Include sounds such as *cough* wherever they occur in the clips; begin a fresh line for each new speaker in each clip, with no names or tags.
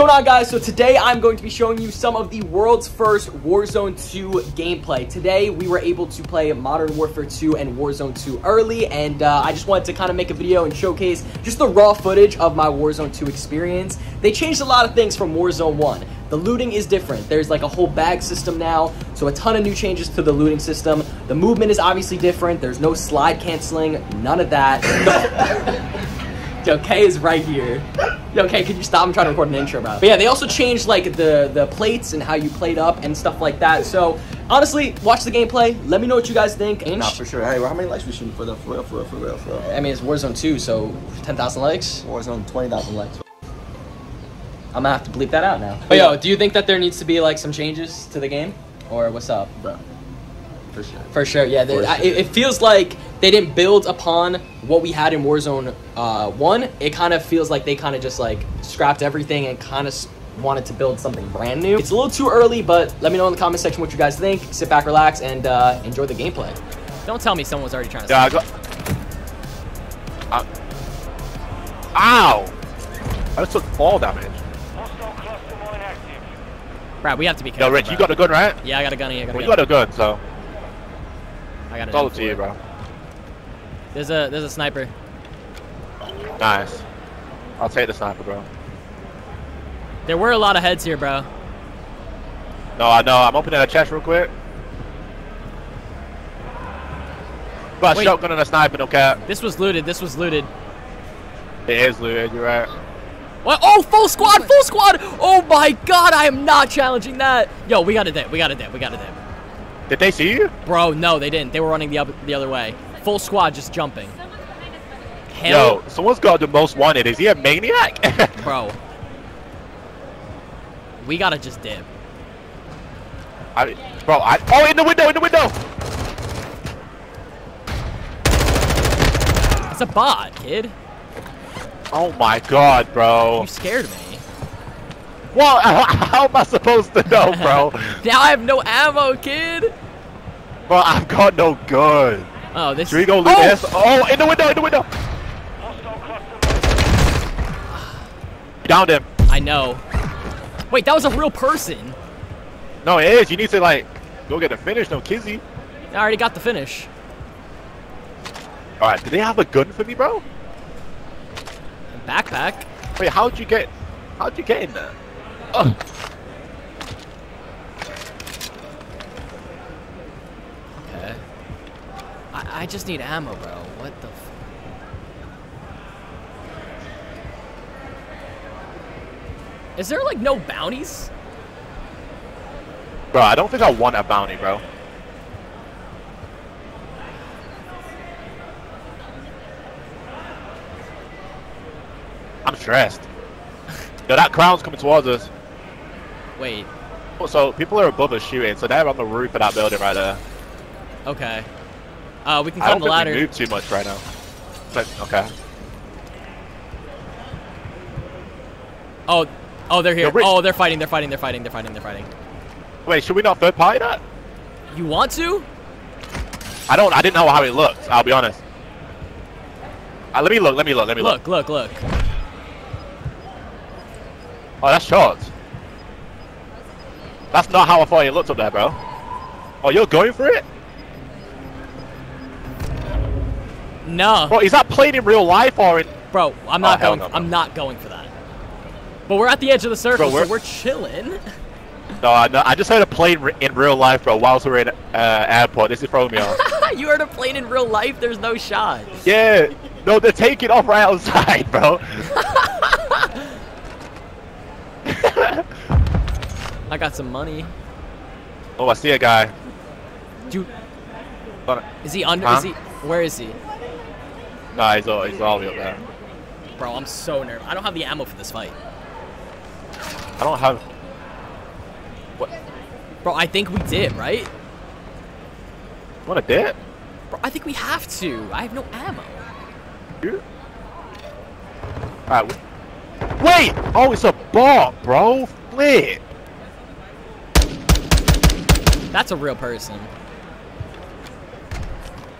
going on guys? So today I'm going to be showing you some of the world's first Warzone 2 gameplay. Today we were able to play Modern Warfare 2 and Warzone 2 early and uh, I just wanted to kind of make a video and showcase just the raw footage of my Warzone 2 experience. They changed a lot of things from Warzone 1. The looting is different. There's like a whole bag system now, so a ton of new changes to the looting system. The movement is obviously different. There's no slide canceling, none of that. *laughs* Yo, K is right here. Yo, K, could you stop? I'm trying to record an intro, bro. But yeah, they also changed like the the plates and how you played up and stuff like that. So honestly, watch the gameplay. Let me know what you guys think.
Nah, for sure. Hey, how many likes we shooting for the for real, for real, for real, for real?
I mean, it's Warzone 2, so 10,000 likes.
Warzone, 20,000 likes.
I'm gonna have to bleep that out now. But yo, do you think that there needs to be like some changes to the game, or what's up?
Bro. For sure.
For sure, yeah.
For
I-
sure.
It, it feels like they didn't build upon what we had in Warzone uh, One. It kind of feels like they kind of just like scrapped everything and kind of wanted to build something brand new. It's a little too early, but let me know in the comment section what you guys think. Sit back, relax, and uh, enjoy the gameplay. Don't tell me someone was already trying to.
Yeah, I got. Uh, ow! I just took fall damage.
Brad, we have to be careful.
Yo, Rich, you got a gun, right?
Yeah, I got a gunny. I got a
Well, you got a gun, so
I got
it's all up to you, bro.
There's a there's a sniper.
Nice. I'll take the sniper, bro.
There were a lot of heads here, bro.
No, I know. I'm opening a chest real quick. Got a shotgun and a sniper, no cap.
This was looted. This was looted.
It is looted, you're right.
What? Oh, full squad, full squad! Oh my god, I am not challenging that. Yo, we got a dip, we got a dip, we got a dip.
Did they see you?
Bro, no, they didn't. They were running the other the other way. Full squad just jumping. Hell,
Yo, someone's got the most wanted. Is he a maniac? *laughs*
bro. We gotta just dip.
I, bro, I. Oh, in the window, in the window!
It's a bot, kid.
Oh my god, bro.
You scared me.
Well, *laughs* how am I supposed to know, bro? *laughs*
Now I have no ammo, kid.
bro, I've got no gun.
Oh, this.
Should we go loot
oh!
Oh, in the window, in the window! Downed him.
I know. Wait, that was a real person.
No, it is. You need to, like, go get the finish, no kizzy.
I already got the finish.
Alright, do they have a gun for me, bro?
Backpack.
Wait, how'd you get... How'd you get in there?
Okay. I, I just need ammo, bro. What the f- Is there like no bounties?
Bro, I don't think I want a bounty, bro. I'm stressed. Yo, that crown's coming towards us.
Wait.
So people are above us shooting, so they're on the roof of that building right there.
Okay. Uh, we can climb the ladder.
I don't think we move too much right now. But okay.
Oh, oh, they're here. Oh, they're fighting. They're fighting. They're fighting. They're fighting. They're fighting.
Wait, should we not third party that?
You want to?
I don't. I didn't know how it looked. I'll be honest. Uh, let me look. Let me look. Let me look.
Look, look, look.
Oh, that's shots. That's not how I thought it looked up there, bro. Oh, you're going for it?
No,
Bro, is that played in real life or in...
bro, I'm not
Oh,
going.
no.
I'm not going for that. But we're at the edge of the circle,
Bro, we're-
so we're chilling.
No, I, no, I just heard a plane in real life, bro, whilst we we're in uh, airport. This is throwing me off. *laughs*
you heard a plane in real life. There's no shot.
yeah. No, they're taking off right outside, *laughs* bro.
I got some money.
Oh, I see a guy.
Dude, is he under?
Huh?
Is he? Where is he?
Nah, he's all, he's all the way up there.
Bro, I'm so nervous. I don't have the ammo for this fight.
I don't have... What?
Bro, I think we did, right?
What a dip?
Bro, I think we have to. I have no ammo.
You? Alright. Wait! Oh, it's a bot, bro. Flip.
That's a real person.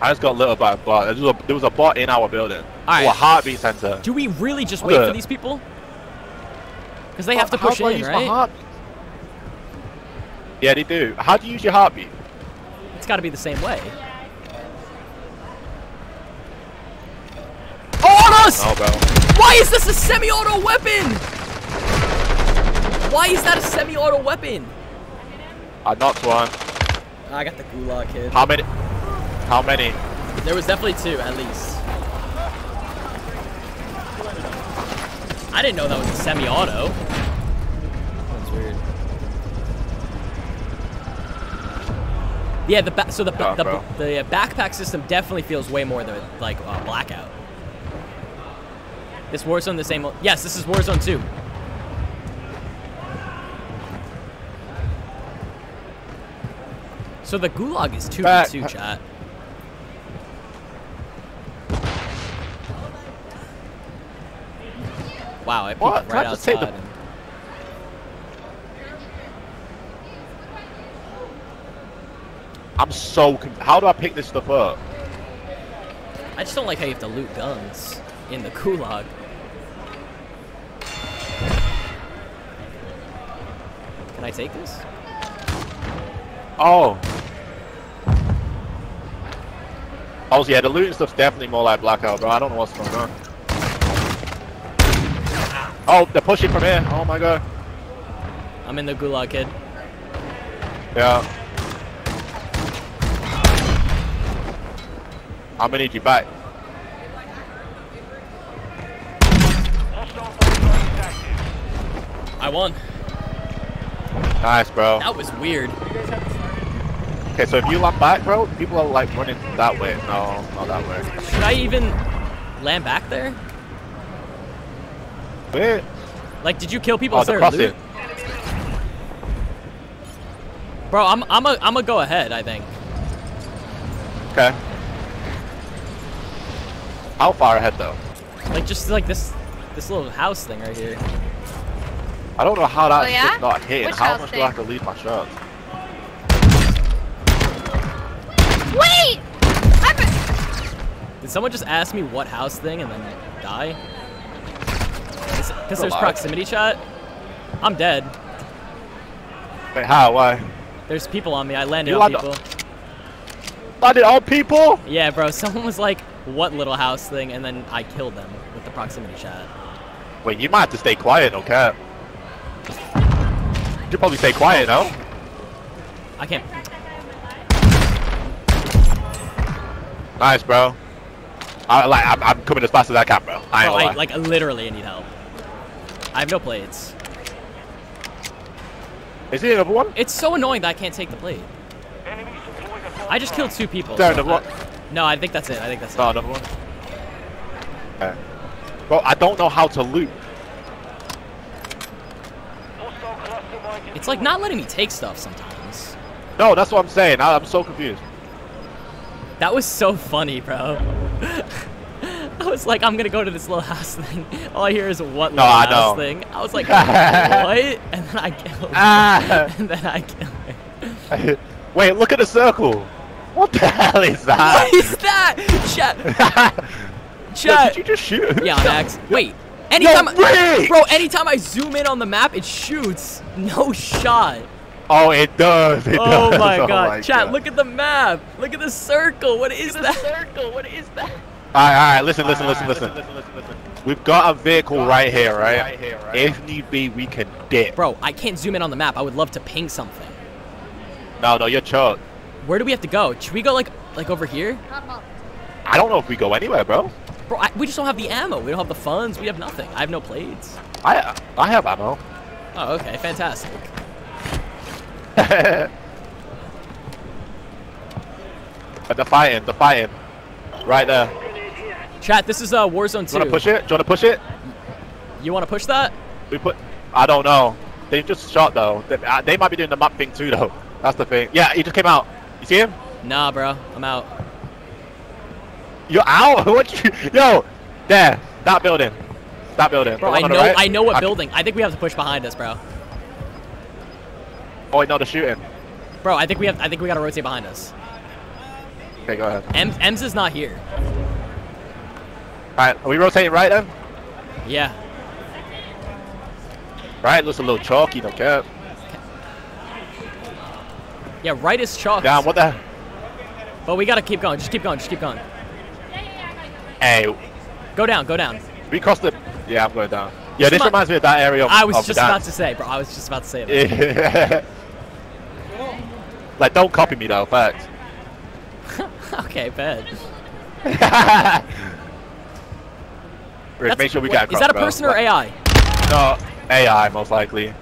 I just got lit up by a bot. There was a, there was a bot in our building.
Alright.
Oh, a heartbeat sensor.
Do we really just
What
wait
the-
for these people? Because they have to
How
push
do I
in,
use my
right?
Yeah, they do. How do you use your heartbeat?
It's got to be the same way. Oh, on us!
No, bro.
Why is this a semi-auto weapon? Why is that a semi-auto weapon?
I knocked one.
I got the gulag kid.
How many? How many?
There was definitely two, at least. I didn't know that was a semi-auto. That's weird. Yeah, the ba- so the
Yeah,
the, the uh, backpack system definitely feels way more than like uh, blackout. This Warzone the same? Yes, this is Warzone 2. So the gulag is 2
Back-
2 uh, chat. Wow, I peeked
What?
Right outside.
the-
and-
I'm so. Conf- How do I pick this stuff up?
I just don't like how you have to loot guns in the gulag. Can I take this?
Oh. Oh yeah, the looting stuff's definitely more like blackout, bro. I don't know what's going on. Oh, they're pushing from here. Oh my god.
I'm in the gulag, kid.
Yeah. I'm gonna need you back.
I won.
Nice, bro.
That was weird.
Okay, so if you land back, bro, people are like running that way. No, not that way.
Should I even land back there?
Wait.
Like, did you kill people
Oh,
instead
the
loot? Bro, I'm I'm a I'm a go ahead. I think.
Okay. How far ahead though?
Like just like this this little house thing right here.
I don't know how that
Oh, yeah?
shit's not hitting.
Which
how
house
much
thing?
do I have to leave my shots?
Did someone just ask me what house thing and then die? Because there's proximity shot. I'm dead.
Wait, how? Why?
There's people on me. I landed
You
on
land-
people.
Landed on people?
Yeah, bro. *laughs* Someone was like, "What little house thing?" and then I killed them with the proximity shot.
Wait, you might have to stay quiet, no cap. You should probably stay quiet, no?
I can't.
Nice, bro. I like. I'm, I'm coming as fast as I can, bro. I
I like literally need help. I have no blades.
Is there another one?
It's so annoying that I can't take the blade. I just killed two people.
There
so
another one?
No, I think that's it. I think that's it.
No, another one. Okay. Bro, I don't know how to loot.
It's like not letting me take stuff sometimes.
No, that's what I'm saying. I, I'm so confused.
That was so funny, bro. *laughs* I was like, I'm gonna go to this little house thing. All I hear is what
No,
little
I
house
know.
thing. I was like, *laughs* what? And then I killed.
Ah! *laughs*
And then I killed. It.
Wait, look at the circle. What the hell is that?
What is that? Chat. Chat.
did you just shoot?
Yeah, on X. Wait. Anytime, bro. Anytime I zoom in on the map, it shoots. No shot.
Oh, it does. It
Oh
does.
my oh god.
my
Chat,
God.
look at the map. Look at the circle. What is that? circle. What is that?
All right, all right. Listen, listen, listen, listen. listen. We've got a vehicle right here, right? If need be, we can dip.
Bro, I can't zoom in on the map. I would love to ping something.
No, no, you're choked.
Where do we have to go? Should we go like like over here?
I don't know if we go anywhere, bro.
Bro, I, we just don't have the ammo. We don't have the funds. We have nothing. I have no plates.
I I have ammo.
Oh, okay. Fantastic. *laughs*
Fighting, the fighting. Right there.
Chat, this is uh, Warzone 2.
Do you wanna push it? Do you wanna push it?
You want to push that?
We put. I don't know. They just shot though. They, uh, they might be doing the map thing too though. That's the thing. Yeah, he just came out. You see him?
Nah, bro. I'm out.
You're out. *laughs* what? You, yo, there. That building. That building.
Bro, I
one on the
know
right?
I know what
I-
building. I think we have to push behind us, bro.
Oh wait, no, they're shooting.
Bro, I think we have I think we got to rotate behind us.
Okay, go ahead.
Ems, Ems is not here.
All right, are we rotating right then?
Yeah.
Right, looks a little chalky, don't care.
Yeah, right is chalk.
Damn, what the?
But we gotta keep going. Just keep going. Just keep going.
Hey,
Go down. Go down.
we crossed the. Yeah, I'm going down. Yeah, this reminds me of that area. Of,
I was just about to say, bro. I was just about to say that. *laughs*
Like, don't copy me though, facts. *laughs*
okay, bad.
Rich, make sure we got.
Is that a person or AI?
No, AI most likely.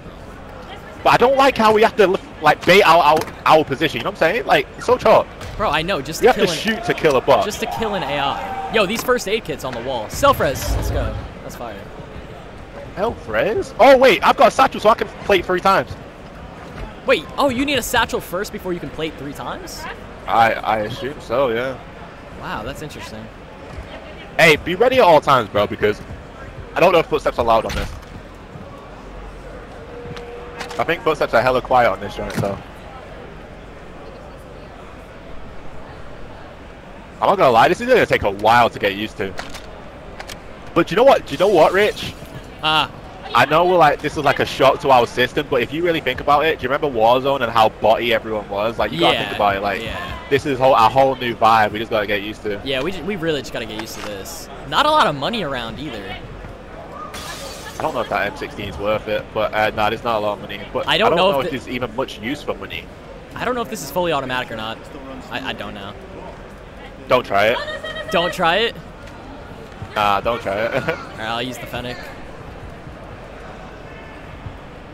But I don't like how we have to like bait out our, our position. You know what I'm saying? Like, it's so chalk.
Bro, I know. Just
You
to
have to
an,
shoot to kill a bot.
just to kill an AI. Yo, these first aid kits on the wall. Self res. Let's go. That's fire.
Hell, Frez. Oh wait, I've got a satchel, so I can play it three times.
Wait. Oh, you need a satchel first before you can plate three times?
I I assume so, yeah.
Wow, that's interesting.
Hey, be ready at all times, bro, because I don't know if footsteps are loud on this. I think footsteps are hella quiet on this joint, so. I'm not gonna lie, this is gonna take a while to get used to. But you know what? Do you know what, Rich?
Ah,
I know we're like this is like a shock to our system, but if you really think about it, do you remember Warzone and how botty everyone was? Like you gotta think about it. Like
yeah.
this is whole a whole new vibe. We just gotta get used to.
yeah. We ju- we really just gotta get used to this. Not a lot of money around either.
I don't know if that M16 is worth it, but uh, no, there's not a lot of money. But
I don't know
know
if
if
the-
there's even much use for money.
I don't know if this is fully automatic or not. I, I don't know.
Don't try it.
Don't try it.
Nah, don't try it. *laughs*
Alright, I'll use the Fennec.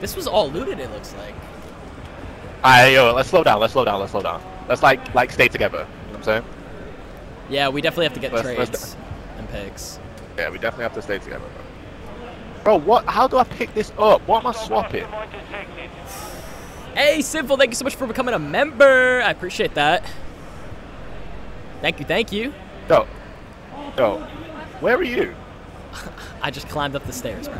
This was all looted, it looks like.
Alright, yo, let's slow down. Let's slow down. Let's slow down. Let's like like stay together. You know what I'm saying?
Yeah, we definitely have to get
Let's- let's
trades and picks.
Yeah, we definitely have to stay together. Bro, what? How do I pick this up? What am I swapping?
Hey, Simple, thank you so much for becoming a member. I appreciate that. Thank you, thank you.
Yo, yo, where are you? *laughs*
I just climbed up the stairs, bro.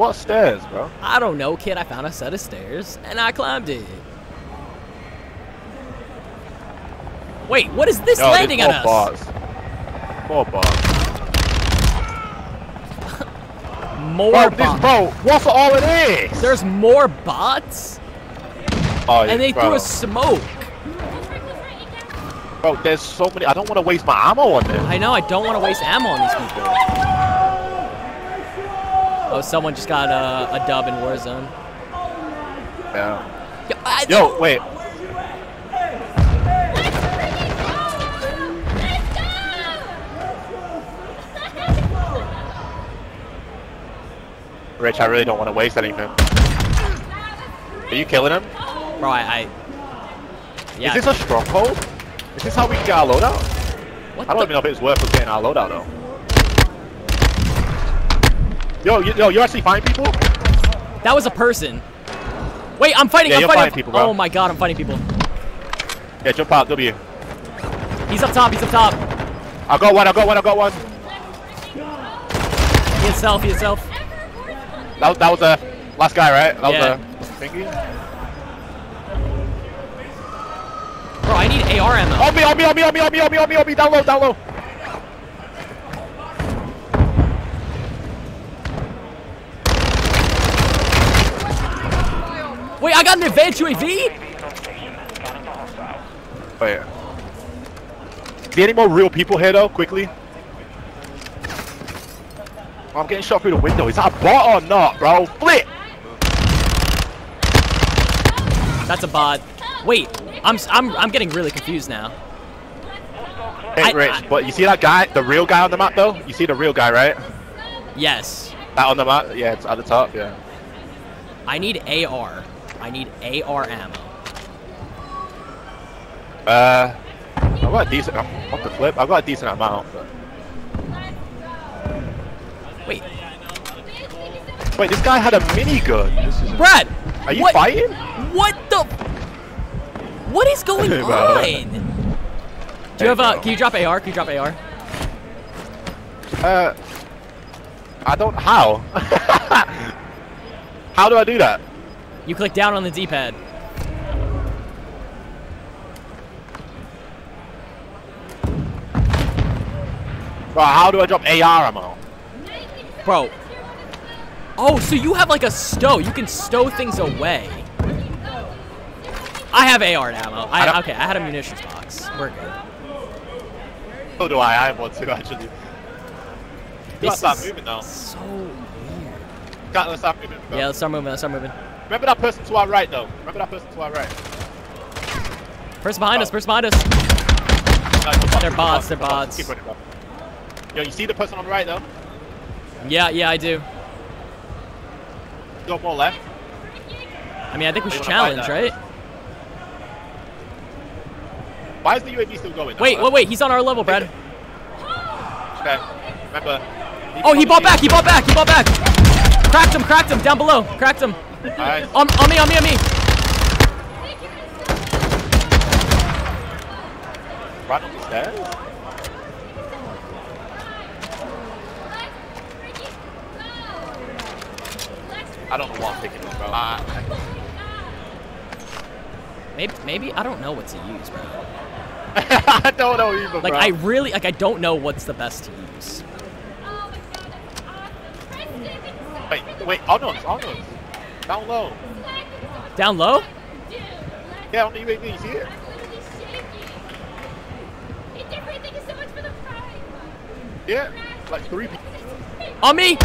What stairs, bro?
I don't know, kid. I found a set of stairs and I climbed it. Wait, what is this
Yo,
landing
more
us?
bots. More bots.
More
Bro, this,
bots.
bro, what's all of this?
There's more bots?
Oh, yeah,
And they
bro.
threw a smoke.
Bro, there's so many. I don't want to waste my ammo on this.
I know, I don't want to waste ammo on these people. Oh, someone just got a, a dub in Warzone.
Yeah.
Yo, I-
Yo, wait. Rich, I really don't want to waste anything. Are you killing him?
Bro, I... I yeah,
Is this a stronghold? Is this how we get our loadout?
what
I don't even know if it's worth us getting our loadout though. Yo, you, yo, you actually find people?
That was a person. Wait, I'm fighting.
Yeah,
I'm
you're
fighting.
fighting people, bro.
oh my god, I'm fighting people.
Yeah, jump out, W.
He's up top. He's up top.
I got one, I got one, I got one.
He himself. He himself.
That, was- that was the last guy, right? That
Yeah.
was the thingy.
Bro, I need AR ammo.
On me, on me, on me, on me, on me, on me, on me, down low, down low.
Wait, I got an advanced UAV.
Wait. See any more real people here though, quickly? I'm getting shot through the window. Is that a bot or not, bro? Flip!
That's a bot. Wait, I'm I'm I'm getting really confused now.
Hey,
I-
Rich,
I-
but you see that guy, the real guy on the map though? You see the real guy, right?
Yes,
That on the map? Yeah, it's at the top, yeah.
I need AR. I need AR ammo.
Uh, I've got a decent, off the flip, I've got a decent amount, but...
Wait,
Wait, this guy had a minigun. This is...
Brad.
Are you
what,
fighting?
What the? What is going on? Do you have a? Can you drop AR? Can you drop AR?
Uh, I don't, how? *laughs* how do I do that?
You click down on the D-pad.
Bro, how do I drop AR ammo?
Bro. Oh, so you have like a stow. You can stow things away. I have AR ammo.
I
I, okay, I had a munitions box. We're good.
So do I. I have one too, actually.
This
stop moving now.
so weird.
Gotta let's stop moving. bro.
Yeah, let's start moving. Let's start moving.
Remember that person to our right, though. Remember that person to our right.
Person behind us.
Oh.
Person behind us.
No, on,
They're bots, they're bots.
Keep running, bro. Yo, you see the person on the right, though?
Yeah, yeah, I do.
Go more left.
I mean, I think we
They
should challenge, right?
Why is the UAV still going?
Wait, wait, wait. He's on our level, Brad.
Okay. Remember.
Oh, he bought back. He bought back. He bought back. Cracked him. Cracked him. Down below. Cracked him. On, on me. On me. On me.
Right up the stairs. I don't know what I'm picking up, bro. I,
Maybe, maybe I don't know what to use, bro. *laughs*
I, don't know either,
Like
bro.
I really like I don't know what's the best to use.
Wait, wait. Honors, honors. Down low.
Down low?
Yeah, on the UAV. You see it? Yeah. Like three people.
On me.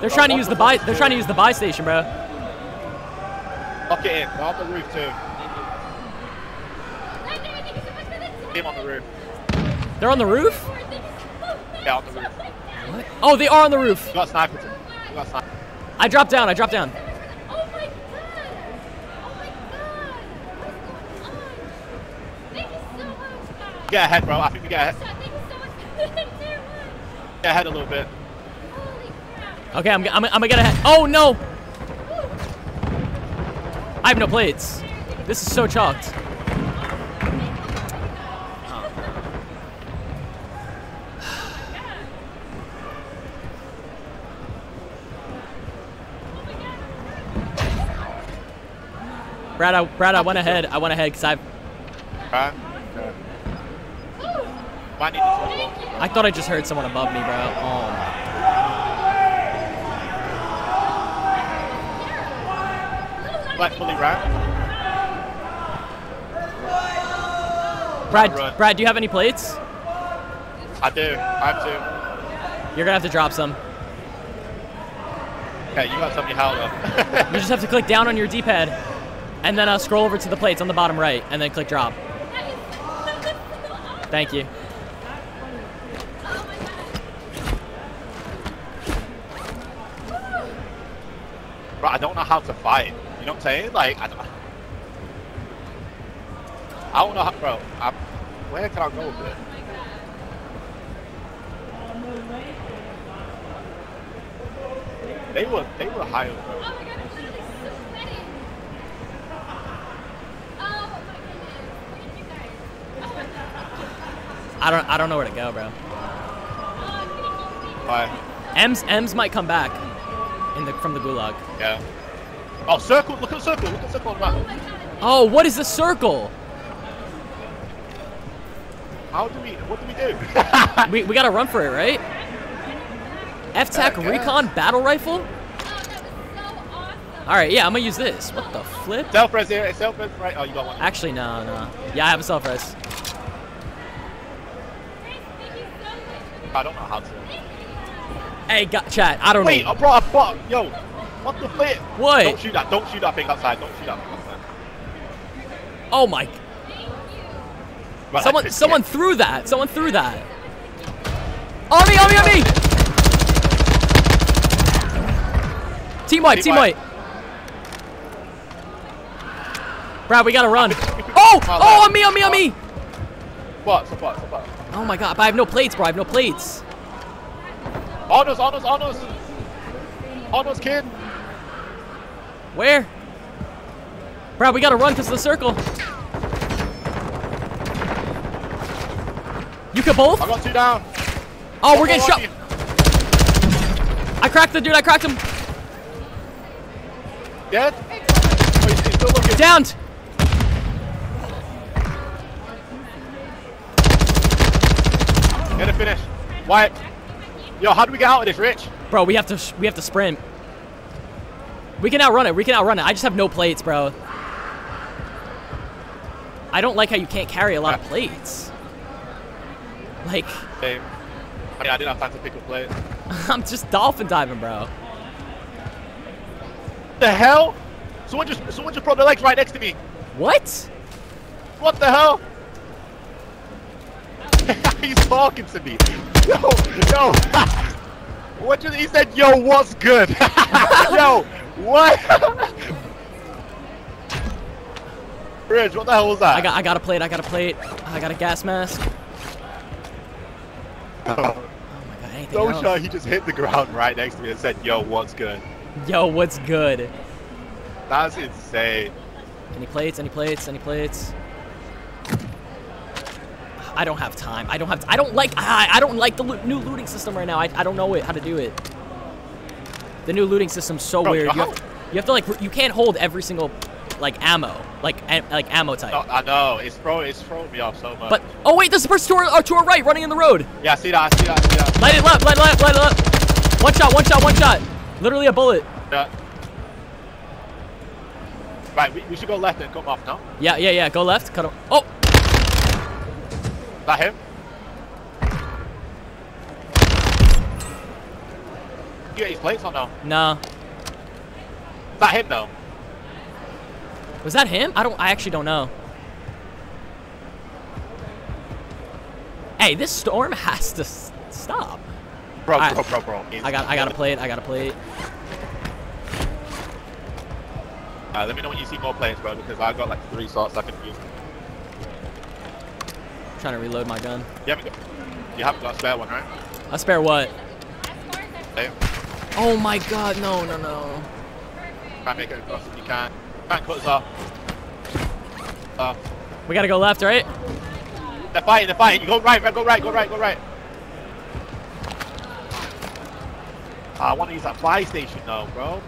They're trying to use the buy. They're trying to use the buy station, bro.
Lock it in. They're on the roof too. Him on the roof.
They're on the roof.
Yeah, on the roof.
What? Oh, they are on the roof.
You got sniper. You got sniper.
I dropped down. I dropped down.
Get ahead, bro. I think we get ahead. *laughs* Get ahead a little bit.
Okay, I'm, I'm, I'm gonna get ahead. Oh no! I have no plates. This is so chalked. Brad, I, Brad, I went ahead. I went ahead because I,
Right? Okay. Might need to switch.
I thought I just heard someone above me, bro. Oh my.
Like fully right.
Brad, Brad, do you have any plates?
I do. I have to.
You're gonna have to drop some.
Okay, you tell me how though.
You just have to click down on your D-pad, *laughs* and then uh, scroll over to the plates on the bottom right, and then click drop. Thank you.
bro, I don't know how to fight. You know what I'm saying? Like, I don't. I don't know how, bro. I, where can I go with it? They were, they were high, bro.
I don't I don't know where to go, bro.
Like,
Ems Ems might come back in the from the gulag.
yeah. Oh, circle! Look at the circle! Look at the circle on the map.
Oh, what is the circle?
How do we? What do we do? *laughs*
We we gotta run for it, right? F-Tac
Yeah,
Recon Battle Rifle? Oh, Alright, yeah, I'm gonna use this. What the flip?
self res here. Self res right. Oh, you got one.
Actually, no, no. Yeah, I have a self-res.
I don't know how to.
Hey, got, chat, I don't
Wait,
know.
Wait, I brought a bot. Yo, what the flip?
What?
Don't shoot that. Don't shoot that thing outside. Don't shoot that thing outside.
Oh my,
Right,
someone someone threw that. Someone threw that. On me, on me, on me! Team white, team
Team
white.
wipe.
Brad, we gotta run. *laughs* Oh! Oh, on me, on me, on me!
What? Support, support.
Oh my god, but I have no plates, bro. I have no plates.
Honors, honors, honors. Honors, kid.
Where? Bro, we gotta run because of the circle. You could both?
I got two down.
Oh, we're getting shot. I cracked the dude. I cracked him.
Dead? Oh, he's, he's still looking.
Downed.
Get a finish. Why? Yo, how do we get out of this, Rich?
Bro, we have to we have to sprint. We can outrun it. We can outrun it. I just have no plates, bro. I don't like how you can't carry a lot of plates. Like,
Okay. I mean, I didn't have time to pick up plate. *laughs*
I'm just dolphin diving, bro.
The hell? Someone just someone just brought their legs right next to me.
What?
What the hell? *laughs* He's talking to me. Yo, yo. *laughs* What did he said? Yo, what's good? *laughs* yo, what? Bridge, what the hell was that?
I got I got a plate. I got a plate. I got a gas mask. Oh, oh my god, anything
so
else?
sure he just hit the ground right next to me and said, "Yo, what's good?"
Yo, what's good?
That's insane.
Any plates? Any plates? Any plates? I don't have time. I don't have. I don't like. I, I don't like the loo- new looting system right now. I, I don't know it, how to do it. The new looting system's so
Bro,
weird. You have, you have to like. You can't hold every single like ammo, like like ammo type.
No, I know it's throw it's throwing me off so much.
But oh wait, there's a person to our, uh, to our right, running in the road.
yeah, I see that. I see that. I see that.
Light it left, light it left, light it left. One shot, one shot, one shot. Literally a bullet.
Yeah. Right, we, we should go left and come off now.
Yeah, yeah, yeah. Go left. Cut him. Oh,
that him? You get his plates or no?
no.
Is that him though?
Was that him? I don't. I actually don't know. Hey, this storm *laughs* has to s- stop.
Bro,
Alright.
bro, bro, bro.
I got. I got a plate. I got a plate.
Uh, let me know when you see more planes, bro, because I got like three slots I can use.
Trying to reload my gun.
You haven't you got a spare one, right?
A spare what?
Hey,
Oh my god, no, no, no.
try and make it across if you can. Try and cut us off. Uh,
We gotta go left, right?
they're fighting, they're fighting. You go right, right, go right, go right, go right. Ah, I want to use that fly station though, bro.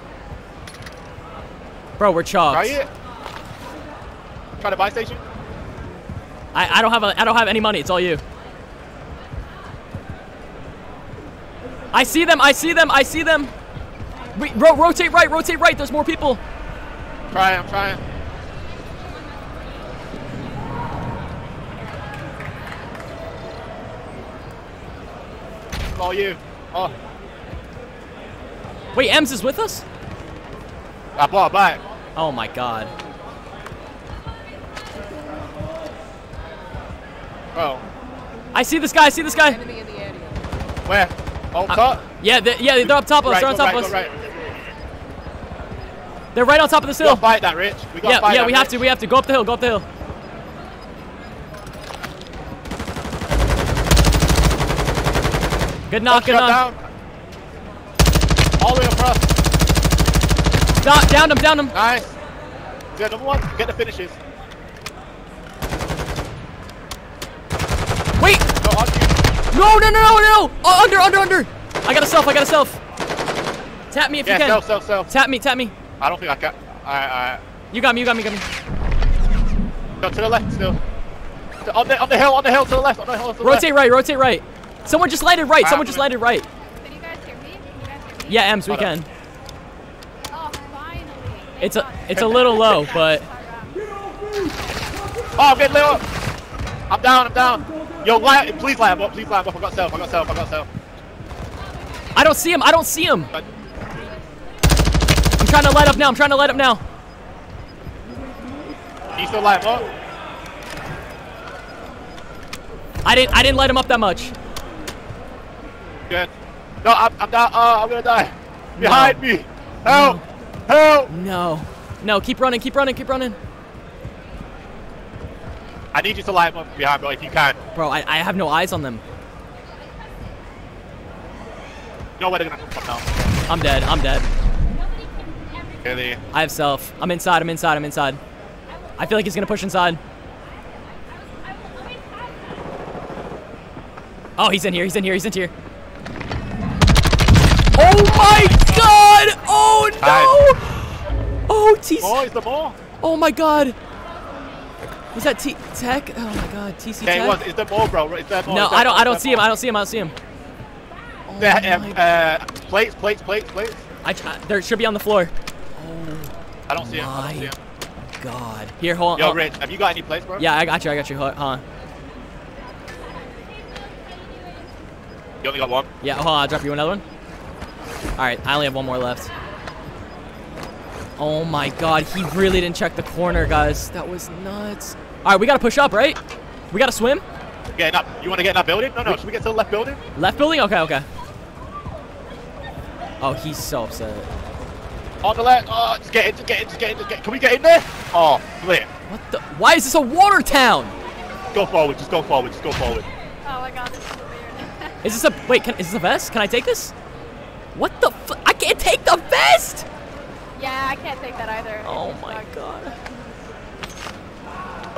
Bro, we're chalked.
Try it. Try the buy station.
I, I don't have a, I don't have any money. It's all you. I see them. I see them. I see them. We, ro rotate right. Rotate right. There's more people.
Try, I'm trying. All you. Oh,
Wait, Ems is with us?
I bought back.
Oh my god.
Bro,
I see this guy. I see this guy.
Enemy in the area.
where? Oh,
Uh,
top?
Yeah, they, yeah, they're up top of us.
Right,
They're on top
right,
of us.
right.
They're right on top of this
We gotta
hill.
fight that, Rich. We gotta
Yeah,
fight
yeah,
that,
we have
Rich.
to. We have to go up the hill. Go up the hill. Good knock. Good knock.
down. All the way across.
Down, down him. Down him.
Nice. Good, number one. Get the finishes.
Wait.
Go on you.
No, no, no, no, no. Oh, under, under, under. I got a self. I got a self. Tap me if
Yeah,
you can.
self, self, self.
Tap me. Tap me.
I don't think I can. Alright, alright.
You got me. You got me. You got me.
Go to the left still. To- On the, on the hill, on the hill to the left, on the hill to the
Rotate right. Rotate right. Someone just lighted right.
Ah,
Someone just
I'm
lighted right.
Can you guys hear me? Can you guys hear me?
Yeah, Ems, we can.
Oh, finally. Thank
It's a, it's a little low, *laughs* but.
Oh, I'm getting lit up. I'm down, I'm down. Yo, light, please light up, please light up. I got self, I got self, I got self.
I don't see him. I don't see him. I'm trying to light up now. I'm trying to light up now.
you still light up?
I didn't. I didn't light him up that much.
Good. No, I'm, I'm down. Oh, uh, I'm gonna die. Behind me. Help. Help.
No. No. Keep running. Keep running. Keep running.
I need you to light him up behind, bro, if you can.
Bro, I, I have no eyes on them.
You know where they're gonna come from now.
I'm dead. I'm dead.
Really?
I have self. I'm inside. I'm inside. I'm inside. I feel like he's gonna push inside. Oh, he's in here. He's in here. He's in here. Oh my god! Oh no! Oh, T.
More is the more.
Oh my god! Was that T Tech? Oh my God, TC Tech.
it was. Is there more, bro? Is there more?
no,
Is there
I don't.
more?
I don't see him. I don't see him. I don't see him. Oh my
um, uh, plates, plates, plates, plates.
I, I, there should be on the floor.
I don't see him. I don't see
My
him.
God. Here, hold on.
Yo,
oh,
Rich, have you got any plates, bro?
Yeah, I got you. I got you. Hold on.
You only got one.
Yeah, hold on. I'll drop you another one. All right, I only have one more left. Oh my God, he really didn't check the corner, guys. That was nuts. All right, we gotta push up, right? We gotta swim.
Getting up. You want to get in that building? No, no. Should we get to the left building?
Left building? Okay, okay. Oh, he's so upset.
On the left. Oh, just get in, just get in, just get in, just get in. Can we get in there? Oh, flip.
What the? Why is this a water town?
Go forward, just go forward, just go forward.
Oh my god, this is so weird.
Is this a wait? Can, is this a vest? Can I take this? What the? F I can't take the vest.
Yeah, I can't take that either.
Oh my
sucks.
God.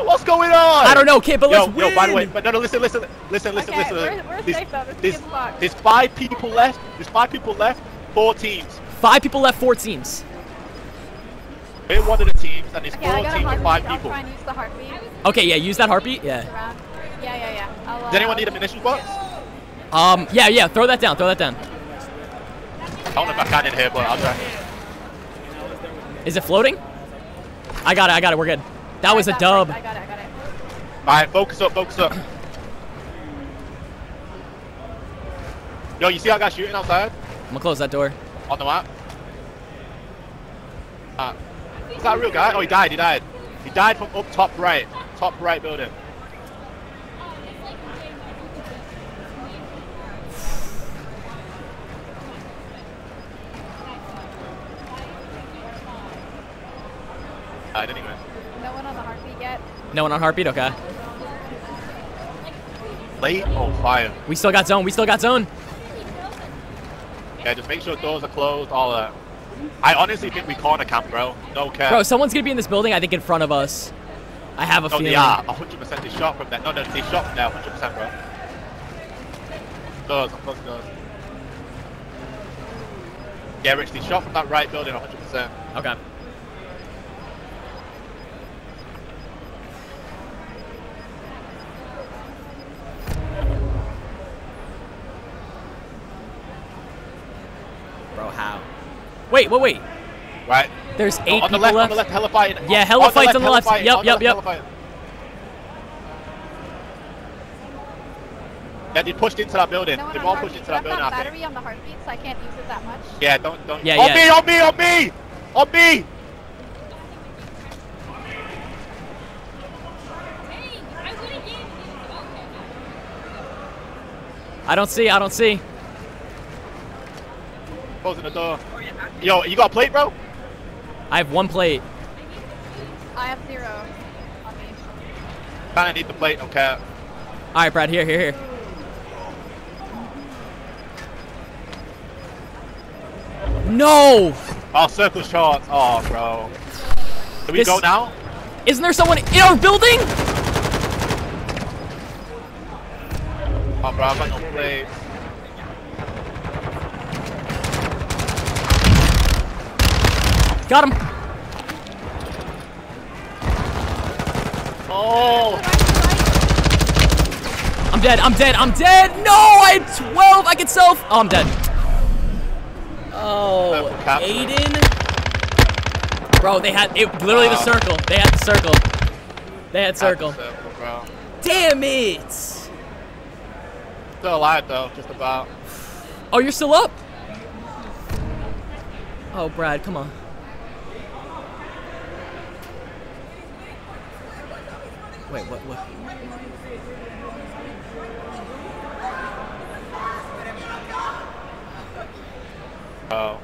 What's going on?
I don't know, kid, but
yo,
let's
yo, by the way, but no, no, listen, listen, listen, listen,
Okay,
listen.
we're- we're
There's-
safe though. This
there's, there's five people left. There's five people left. Four teams.
Five people left. Four teams.
We're one of the teams, and there's
Okay,
four teams
heartbeat.
five
I'll
people.
try and use the heartbeat
Okay, yeah. Use that heartbeat. Yeah.
Yeah, yeah, yeah. I'll, uh,
Does anyone
I'll-
need a munitions box?
Um. Yeah. Yeah. Throw that down. Throw that down.
I don't know if I can in here, but I'll try.
Is it floating? I got it. I got it. We're good. That was a
got it,
dub.
I got it. I got it.
Alright, focus up, focus up. Yo, you see that guy shooting outside?
I'm gonna close that door.
On the map? Uh, is that a real guy? Oh, he died, he died. He died from up top right. Top right building. I didn't even.
No one on the heartbeat yet.
No one on heartbeat. Okay.
Late on fire.
We still got zone. We still got zone.
Yeah, just make sure doors are closed, all that. I honestly think we corner camp, bro. No care.
Bro, someone's gonna be in this building. I think in front of us. I have a
No,
feeling.
they are. 100% they shot from there. No, no, they shot from there. 100%, bro. Doors, I'm closing doors. Yeah, Rich, they shot from that right building 100%.
Okay. Bro, how? Wait, wait, wait.
Right?
There's
Oh,
eight
on the
people
left,
left.
on the left, hella.
Yeah, hella fights on the left.
fighting,
Yep,
on the
yep,
left,
yep.
hella. Yeah, they pushed into that building.
No
They've all pushed into
but
that
I've
building,
got
I think.
battery on the heartbeat, so I can't use it that much.
Yeah, don't, don't.
Yeah,
on
yeah.
me, on me, on me! On me!
I don't see. I don't see.
Closing the door. Yo, you got a plate, bro?
I have one plate.
I have zero on me.
Kinda need the plate, okay.
All right, Brad. Here, here, here. No!
Oh, circle shots. Oh, bro. Do we
This-
go now?
Isn't there someone in our building?
Oh, bro, I've got no plate.
Got him.
Oh!
I'm dead. I'm dead. I'm dead. No, I had 12. I can self. Oh, I'm dead. Oh,
Purple.
Aiden. Bro, they had it. Literally the circle. They had the circle. They had circle.
Circle, bro.
Damn it.
Still alive, though, just about.
Oh, you're still up. Oh, Brad, come on. Wait, what? What?
Oh.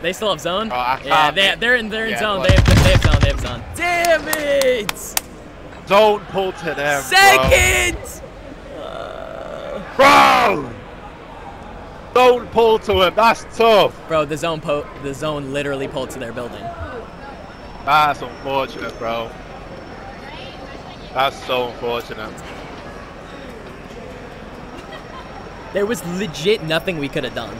They still have zone.
Oh, I
yeah, they they're in they're in
Yeah,
zone. They have they have zone. They have zone. Damn it!
Don't pull to them,
Second.
Bro! Don't pull to him, that's tough.
Bro, the zone po the zone literally pulled to their building.
That's unfortunate, bro. That's so unfortunate.
There was legit nothing we could have done.